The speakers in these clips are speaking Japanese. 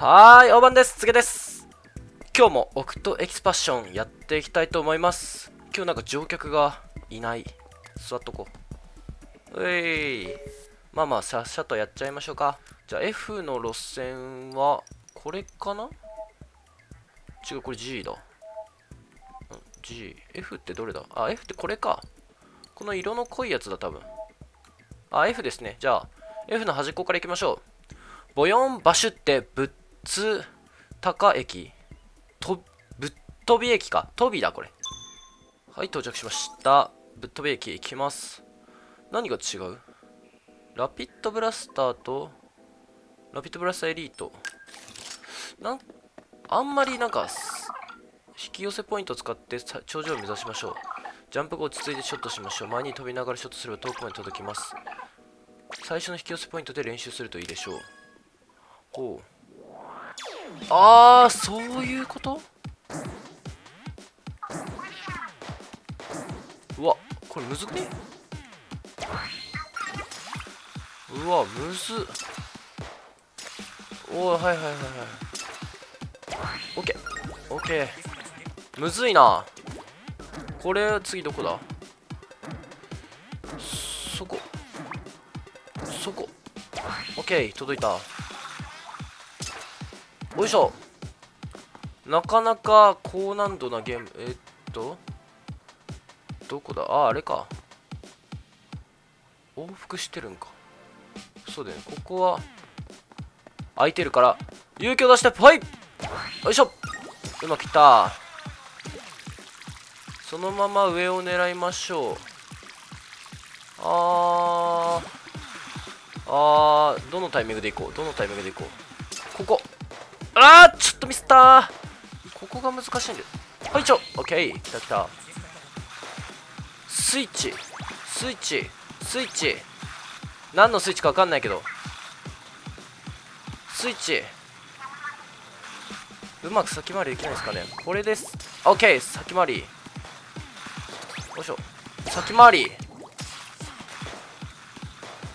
はーい、大番です。つげです。今日もオクトエキスパッションやっていきたいと思います。今日なんか乗客がいない。座っとこう。うい。まあまあ、さっさとやっちゃいましょうか。じゃあ F の路線は、これかな？違う、これ G だ。G。F ってどれだ？あ、F ってこれか。この色の濃いやつだ、多分。あ、F ですね。じゃあ、F の端っこから行きましょう。ボヨンバシュってぶっつ高駅。とぶっ飛び駅か。飛びだこれ。はい到着しました。ぶっ飛び駅行きます。何が違う？ラピッドブラスターとラピッドブラスターエリート。なんあんまりなんか引き寄せポイントを使って頂上を目指しましょう。ジャンプ後落ち着いてショットしましょう。前に飛びながらショットすれば遠くまで届きます。最初の引き寄せポイントで練習するといいでしょう。ほう。ああそういうこと？うわこれむずくね？うわむず。っおはいはいはいはい。オッケー。オッケー。むずいな。これ次どこだ？そこ。そこ。オッケー届いた。よいしょ。なかなか高難度なゲーム。えーっとどこだ？ああれか。往復してるんか。そうだよね。ここは空いてるから勇気を出してはいよいしょ。うまくいった。そのまま上を狙いましょう。あーあーどのタイミングで行こう？どのタイミングで行こう？あーちょっとミスったここが難しいんだよ。はいちょオッケー来た来た。スイッチ。スイッチ。スイッチ。何のスイッチか分かんないけど。スイッチ。うまく先回りできないですかね。これです。オッケー先回り。よいしょ。先回り。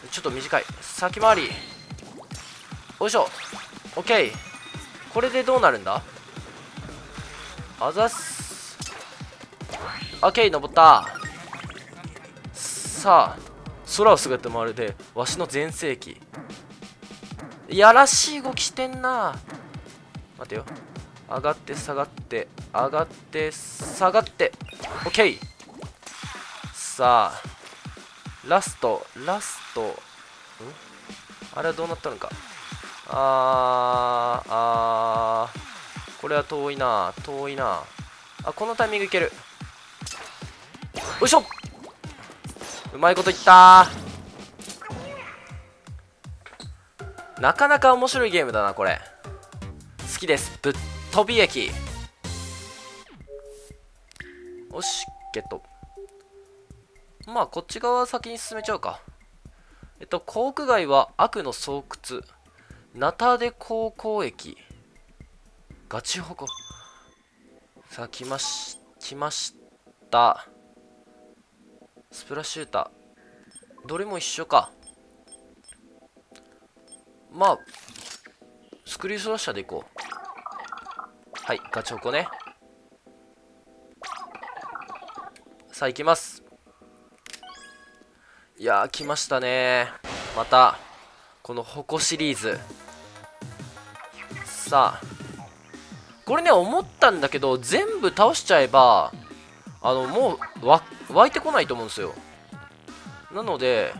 ちょっと短い。先回り。よいしょ。オッケーこれでどうなるんだ？あざっす。オッケー登った。さあ空をすがってまるでわしの全盛期。やらしい動きしてんな。待てよ。上がって下がって上がって下がって。オッケーさあラストラスト。ん？あれはどうなったのか。あーあー。これは遠いな。遠いな。あこのタイミングいける。よいしょ。うまいこといった。なかなか面白いゲームだなこれ。好きです。ぶっ飛び駅。よしゲット。まあこっち側先に進めちゃうか。えっと航空街は悪の巣窟。ナタデ高校駅。ガチホコ。さあ来まし来ました。スプラシューター。どれも一緒か。まあスクリュースラッシャーでいこう。はいガチホコね。さあ行きます。いやー来ましたね。またこのホコシリーズ。さこれね思ったんだけど全部倒しちゃえばあのもうわ湧いてこないと思うんですよ。なので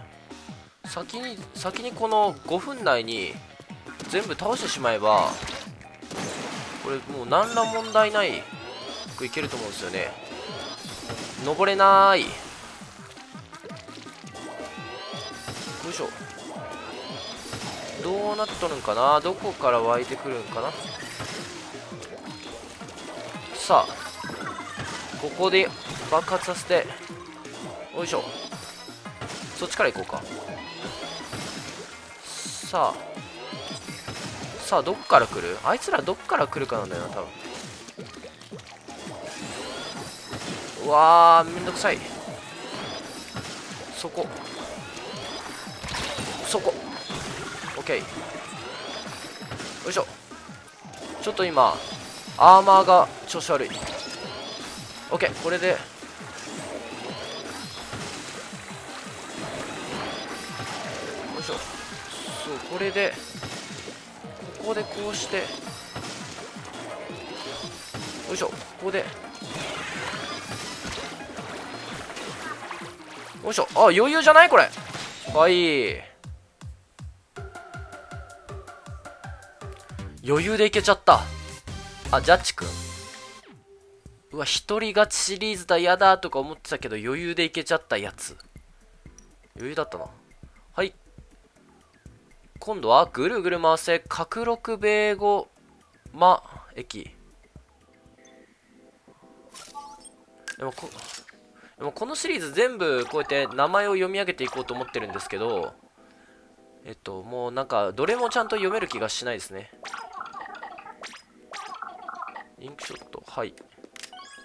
先に先にこの5分内に全部倒してしまえばこれもう何ら問題ないくいけると思うんですよね。登れない。よいしょ。どうなっとるんかな？どこから湧いてくるんかな？さあここで爆発させてよいしょ。そっちから行こうか。さあさあどっから来る？あいつらどっから来るかなんだよな多分。うわーめんどくさい。そこ。そこ。オッケーよいしょ。ちょっと今アーマーが調子悪い。OK これで。よいしょ。そうこれで。ここでこうして。よいしょ。ここで。よいしょ。あ余裕じゃないこれ。はい。余裕でいけちゃった。あジャッジくんうわ一人勝ちシリーズだ嫌だとか思ってたけど余裕でいけちゃったやつ。余裕だったな。はい。今度はぐるぐる回せ角六米語間駅。でもこでもこのシリーズ全部こうやって名前を読み上げていこうと思ってるんですけどえっともうなんかどれもちゃんと読める気がしないですね。インクショット。はい。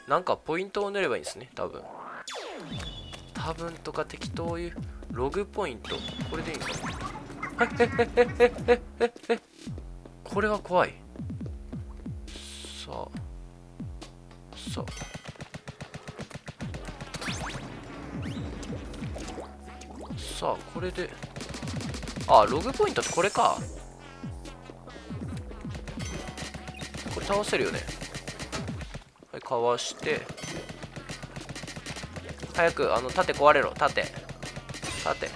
なんかポイントを塗ればいいんですね。多分。多分とか適当言うログポイント。これでいいの？かこれは怖い。さあ。さあ。さあこれで。ああログポイントってこれか。これ倒せるよね。かわして早くあの盾壊れろ。盾。盾。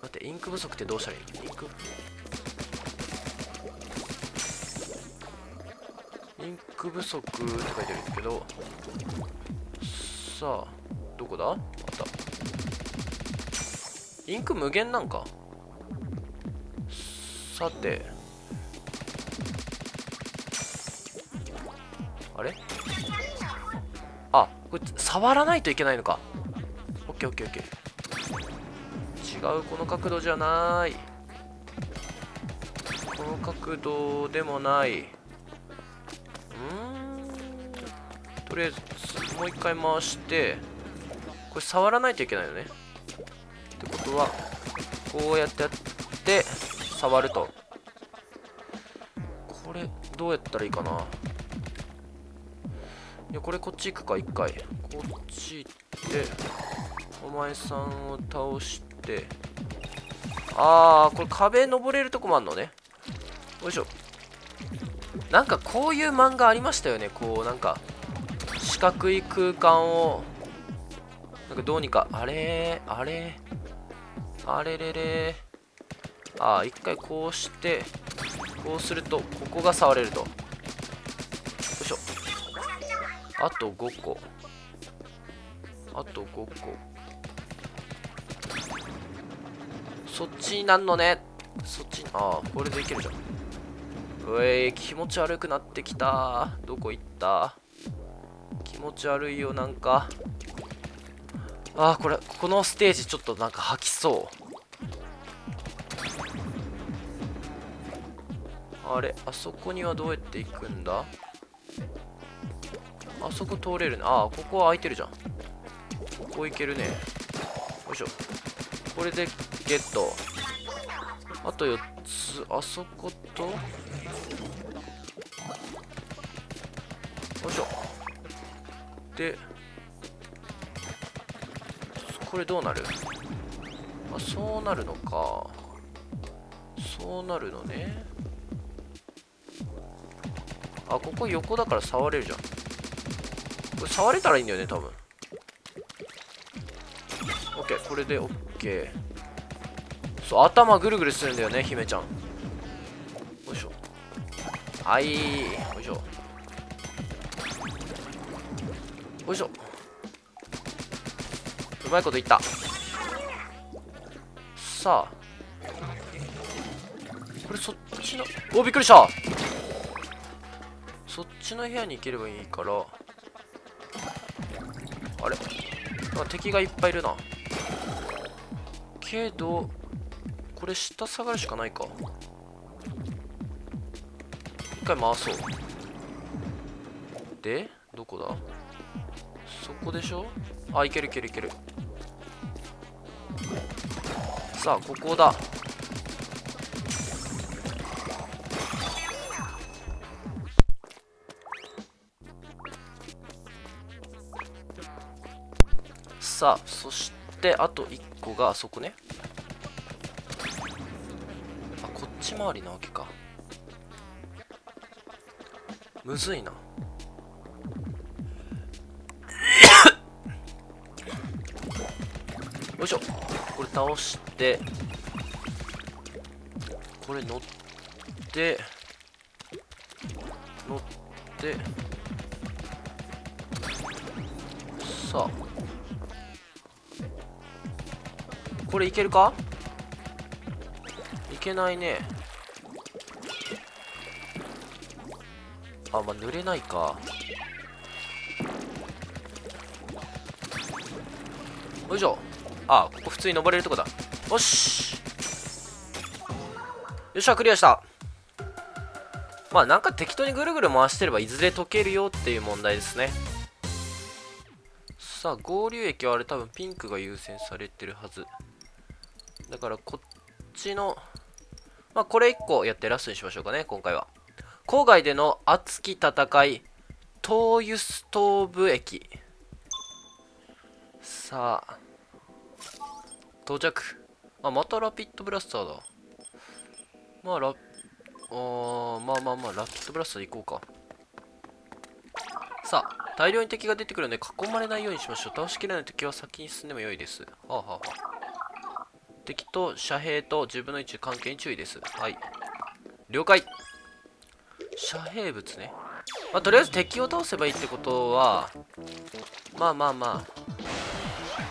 待ってインク不足ってどうしたらいい？インク。インク不足って書いてるんですけどさあどこだ？あった。インク無限なんか。さてあれ？あこれ触らないといけないのか。オッケーオッケーオッケー。違うこの角度じゃない。この角度でもない。うん。とりあえずもう一回回してこれ触らないといけないよね。ってことはこうやってやって触ると。これどうやったらいいかな。やこれこっち行くか一回。こっち行ってお前さんを倒して。ああこれ壁登れるとこもあんのね。よいしょ。なんかこういう漫画ありましたよね。こうなんか四角い空間を。なんかどうにか。あれあれあれれれ。ああ一回こうしてこうするとここが触れると。あと5個。あと5個。そっちになんのね。そっちああこれでいけるじゃん。うえ気持ち悪くなってきた。どこ行った？気持ち悪いよなんか。ああこれこのステージちょっとなんか吐きそう。あれあそこにはどうやって行くんだ？あそこ通れるねああここは空いてるじゃん。ここ行けるね。よいしょ。これでゲット。あと4つ。あそこと。よいしょ。でこれどうなる？あそうなるのか。そうなるのね。あここ横だから触れるじゃん。これ触れたらいいんだよね多分。OK これで OK そう頭ぐるぐるするんだよね姫ちゃん。よいしょ。はい。よいしょ。よいしょ。うまいこといった。さあ。これそっちのおびっくりした。そっちの部屋に行ければいいから。あれ？なんか敵がいっぱいいるな。けどこれ下下がるしかないか。一回回そう。でどこだ？そこでしょ？あいけるいけるいける。さあここだ。さあそしてあと1個があそこね。あこっち回りなわけか。むずいな。よいしょ。これ倒して。これ乗って。乗って。さあ。これいけるか？いけないね。あまあ濡れないか。よいしょ。あここ普通に登れるとこだ。よし。よっしゃクリアした。まあなんか適当にぐるぐる回してればいずれ解けるよっていう問題ですね。さあ合流液はあれ多分ピンクが優先されてるはず。だからこっちのまあこれ1個やってラストにしましょうかね今回は。郊外での熱き戦い灯油ストーブ駅。さあ到着。あまたラピッドブラスターだ。まあラあまあまあまあラピッドブラスターで行こうか。さあ大量に敵が出てくるので囲まれないようにしましょう。倒しきれない敵は先に進んでも良いです。はあ、はあはあ、敵と遮蔽と10分の1関係に注意です。はい。了解。遮蔽物ね。まあとりあえず敵を倒せばいいってことはまあまあま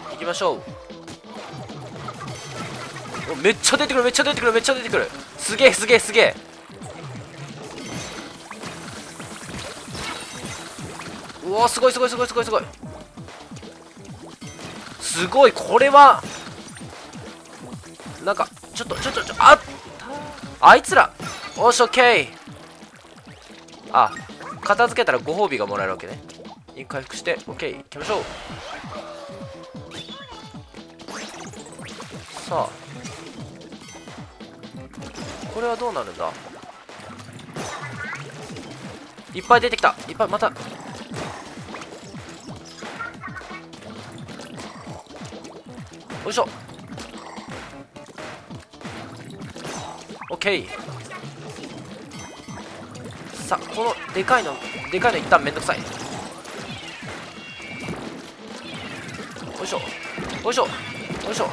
あ行きましょう。おめっちゃ出てくるめっちゃ出てくるめっちゃ出てくる。すげえすげえすげえ。うわすごいすごいすごいすごいすごい。すごいこれはなんかちょっとちょっとちょああいつら。おしオッケーあ片付けたらご褒美がもらえるわけね。回復してオッケー行きましょう。さあ。これはどうなるんだ？いっぱい出てきた。いっぱいまた。よいしょ。オッケーさあこのでかいのでかいの一旦めんどくさい。よいしょ。よいしょ。よいしょ。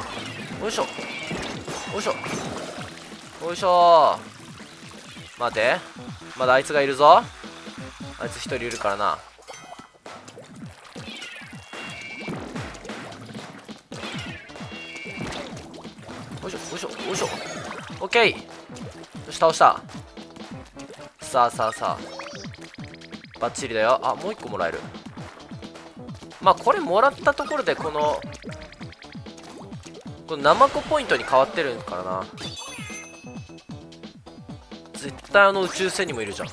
よいしょ。よいしょ。よいしょ。待て。まだあいつがいるぞ。あいつ一人いるからな。よいしょよいしょよいしょ。オッケーよし倒した。さあさあさあ。バッチリだよ。あもう一個もらえる。まあこれもらったところでこのこのナマコポイントに変わってるからな。絶対あの宇宙船にもいるじゃん。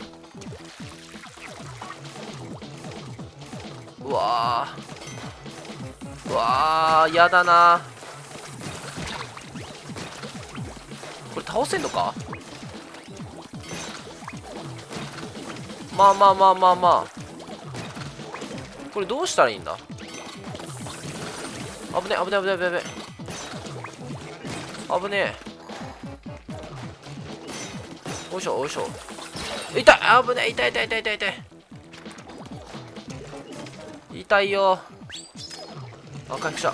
うわー。うわーやだな。これ倒せんのか？まあまあまあまあまあ。これどうしたらいいんだ？危ねえ危ね危ね危ね危ね危ねえ。よいしょよいしょ。痛い危ねえ痛い痛い痛い痛い痛い。痛いよ。あ回復した。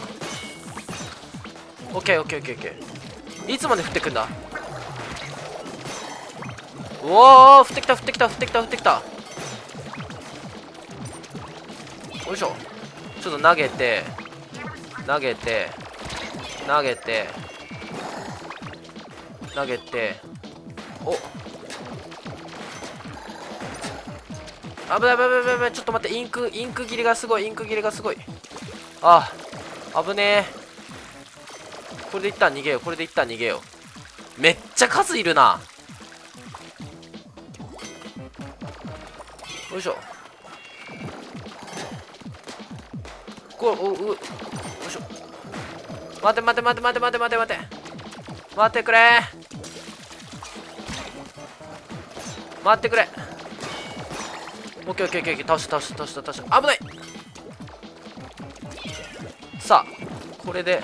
オッケーオッケーオッケーオッケー。いつまで降ってくんだ？うわー降ってきた降ってきた降ってきた降ってきた。よいしょ。ちょっと投げて投げて投げて投げて。お。危ない危ない危ない危ない。ちょっと待ってインクインク切りがすごいインク切りがすごい。あ危ねえ。これで一旦逃げよう。これで一旦逃げよう。めっちゃ数いるな。よいしょ。これおうよいしょ。待て待て待て待て待て待て待て。待ってくれ。待ってくれ。オッケーオッケーオッケー倒した倒した倒した倒した。危ない。さあこれで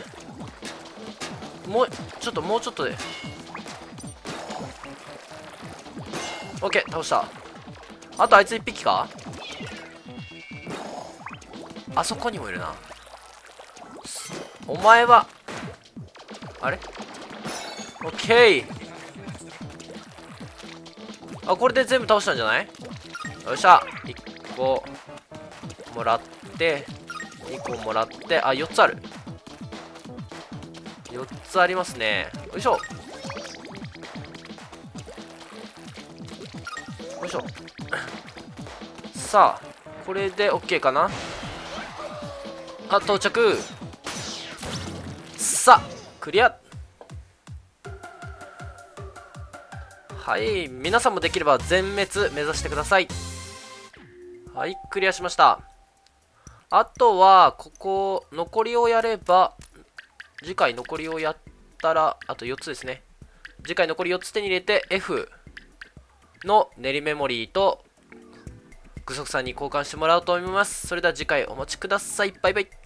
もうちょっともうちょっとで。OK 倒した。あとあいつ1匹か？あそこにもいるな。お前はあれ？オッケー。あこれで全部倒したんじゃない？よっしゃ1個もらって2個もらってあ4つある。4つありますね。よいしょ。よいしょ。さあこれで OK かな？あ到着。さあクリア。はい皆さんもできれば全滅目指してください。はいクリアしました。あとはここ残りをやれば次回残りをやったらあと4つですね。次回残り4つ手に入れて F の練りメモリーとグソクさんに交換してもらおうと思います。それでは次回お待ちください。バイバイ。